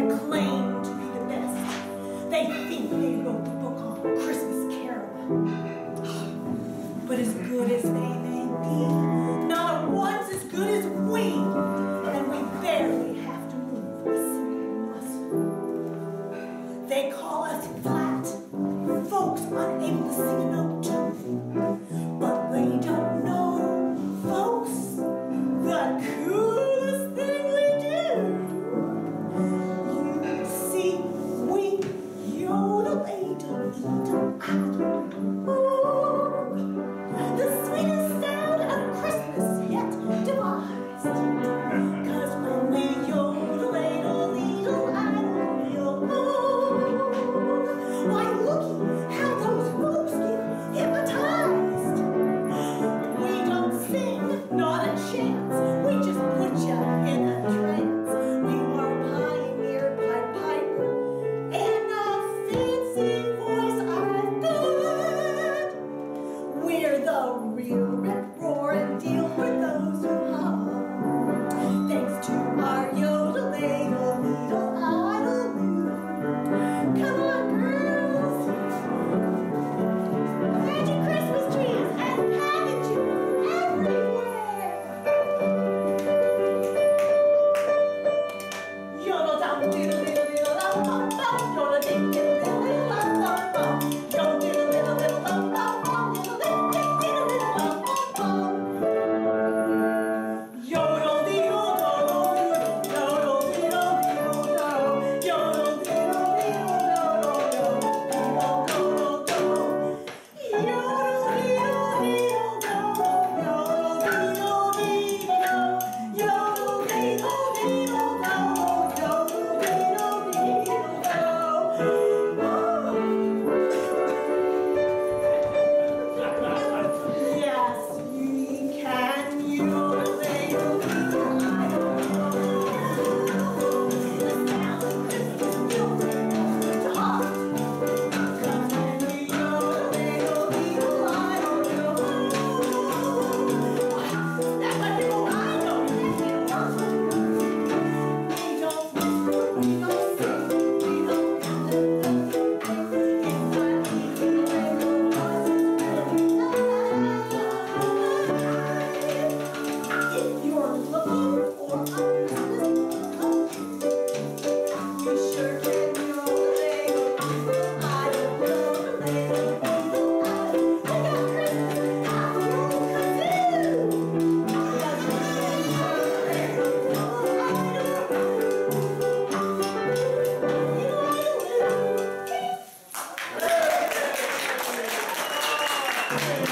They claim to be the best. They think they wrote the book on Christmas Carol. But as good as they may be, not one's as good as we, and we barely have to move a single muscle. They call us flat, folks unable to sing enough. Hallelujah. you. Amém.